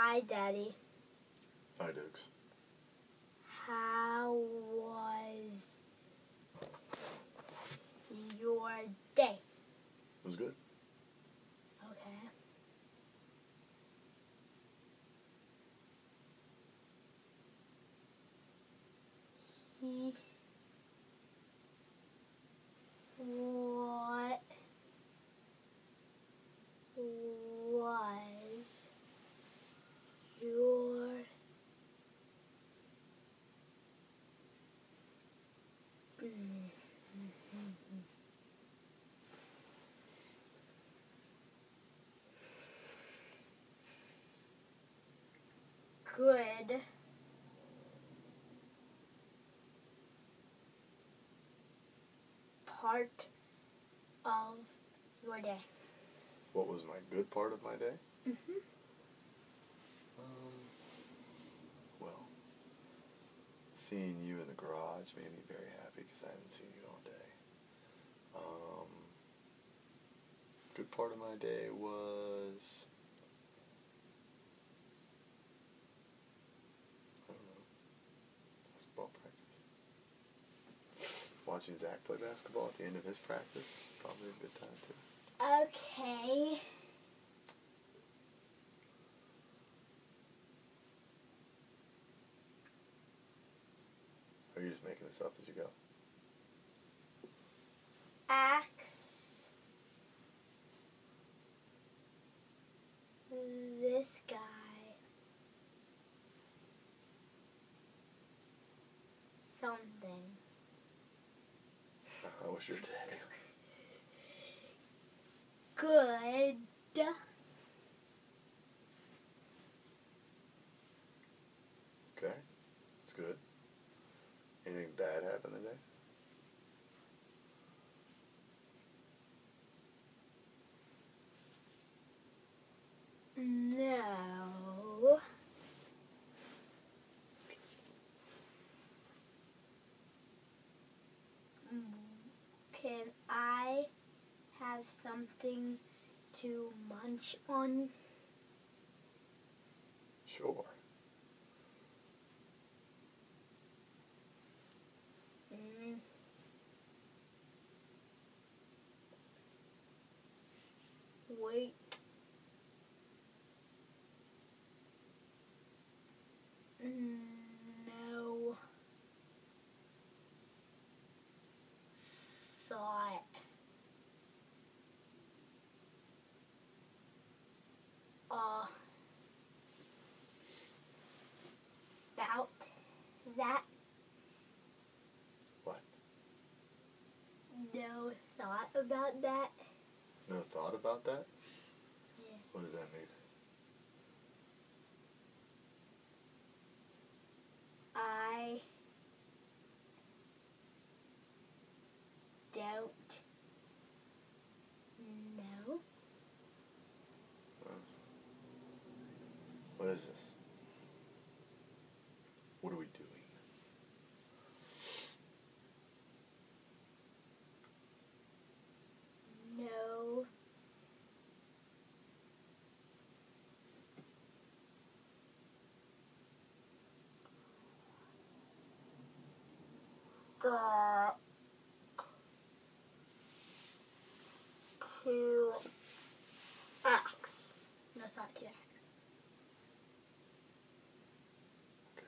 Hi, Daddy. Hi, Dukes. How was your day? It was good. Okay. He what was your good part of your day? What was my good part of my day? Mm-hmm. Um, well, seeing you in the garage made me very happy because I haven't seen you all day. Um, good part of my day was. I don't know. Basketball practice. Watching Zach play basketball at the end of his practice. Probably a good time too. Okay. Or are you just making this up as you go? Ask this guy. Something. Was your day? Good. Okay, that's good. Anything bad happen today? No. Can I have something to munch on? Sure. Mm. Wait. Mm, No. Thought. Uh. About that. What? No thought about that. No thought about that? Yeah. What does that mean? I don't know. What is this? What do we doing? No. Thought to X. No, it's not to X. Okay.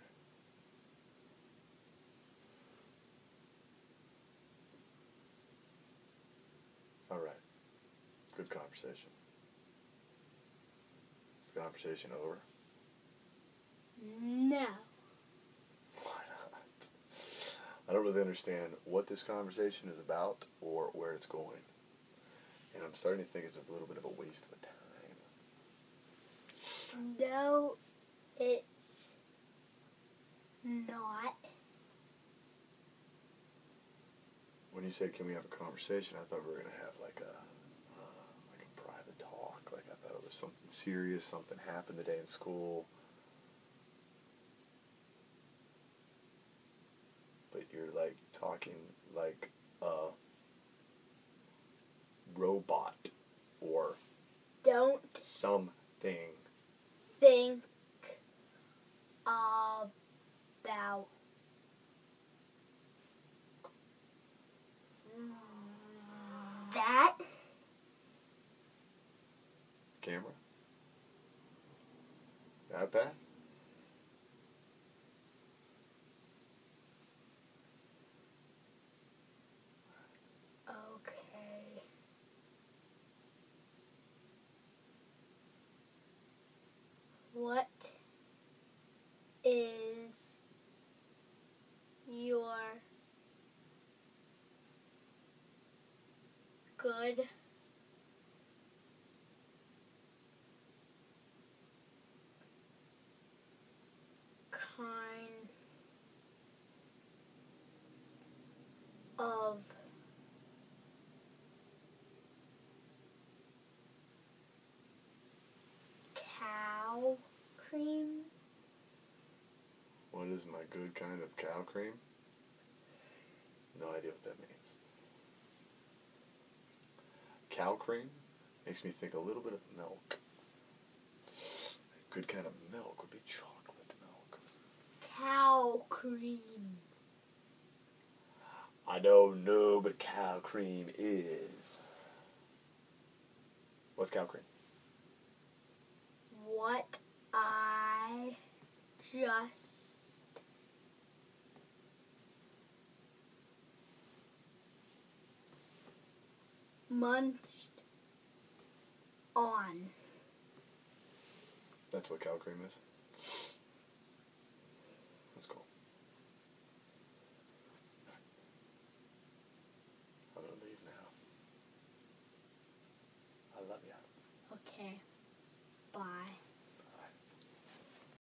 All right. Good conversation. Is the conversation over? No. Why not? I don't really understand what this conversation is about or where it's going. And I'm starting to think it's a little bit of a waste of time. No, it's not. When you said, "Can we have a conversation?" I thought we were gonna have like a uh, like a private talk. Like I thought it was something serious. Something happened today in school. you're like talking like a robot or don't something think about that camera. Not bad. What is your good kind of cow cream? What is my good kind of cow cream? No idea what that means. Cow cream makes me think a little bit of milk. Good kind of milk would be chocolate milk. Cow cream. I don't know, but cow cream is. What's cow cream? What I just munched on. That's what cow cream is. That's cool.